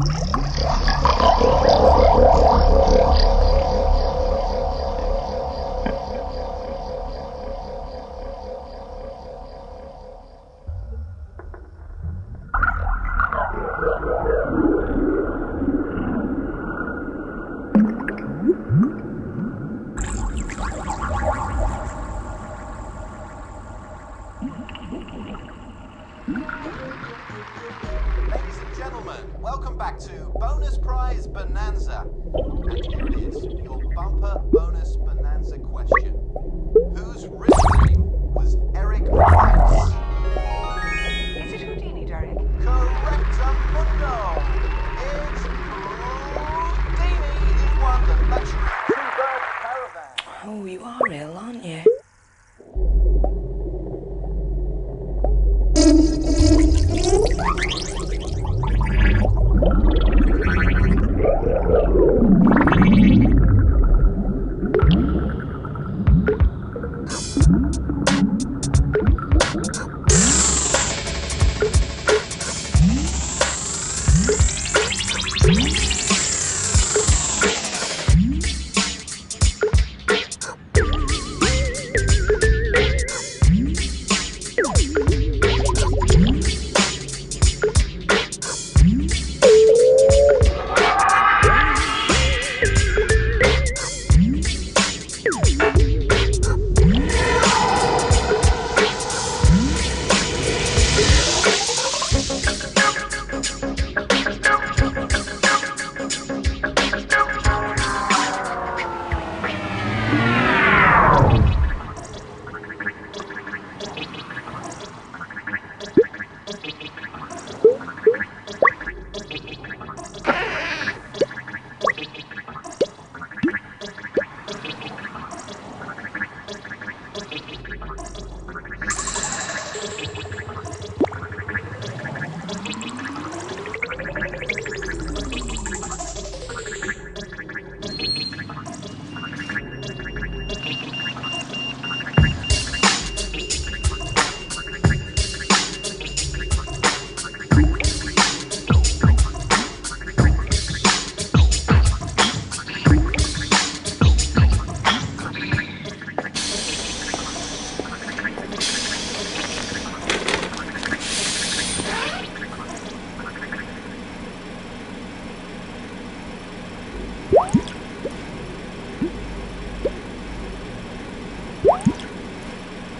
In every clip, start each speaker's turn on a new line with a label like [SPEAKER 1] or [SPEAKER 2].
[SPEAKER 1] Bye. Ladies and gentlemen, welcome back to Bonus Prize Bonanza. And here it is, your bumper bonus bonanza question. Whose real name was Eric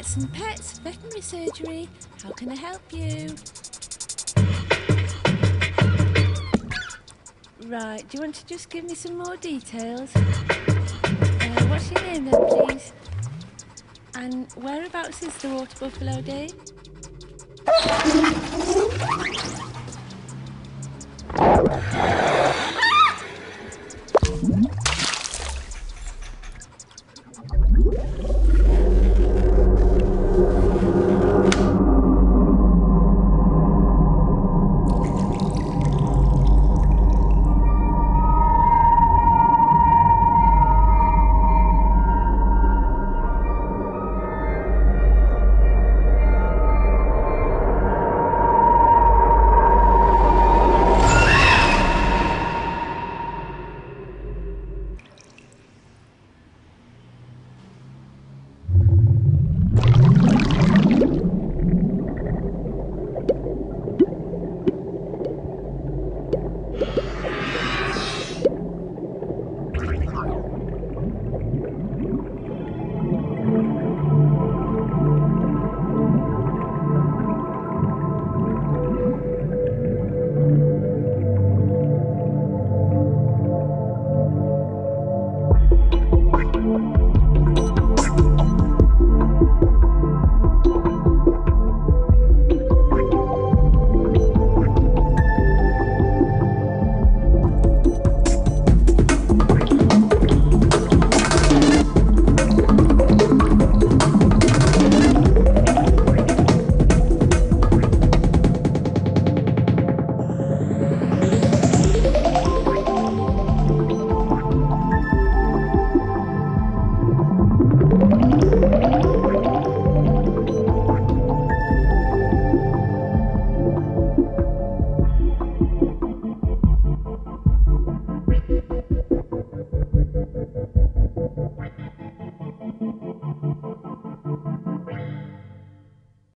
[SPEAKER 2] Vets and Pets Veterinary Surgery. How can I help you? Right, do you want to just give me some more details? Uh, what's your name then, please? And whereabouts is the water buffalo day?